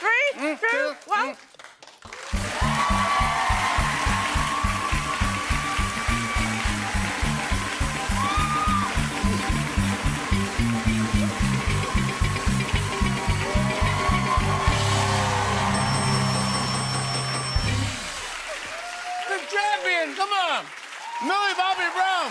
Three, two, one. The champion, come on. Millie Bobby Brown.